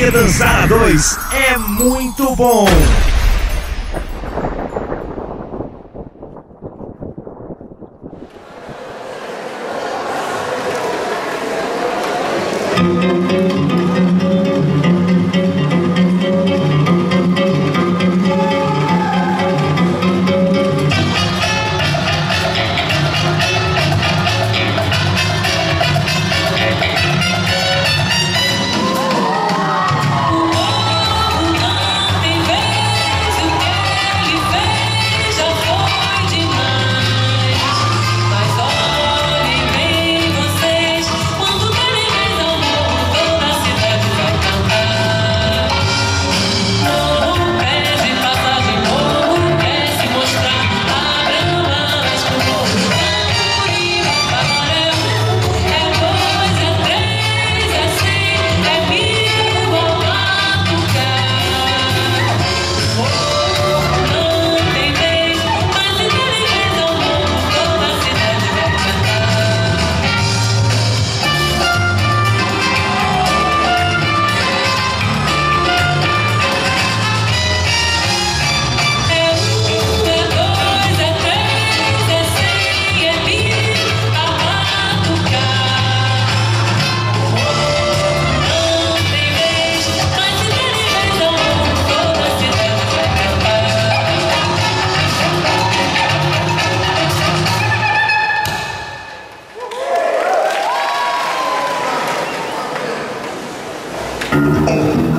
Porque dançar a dois é muito bom. all.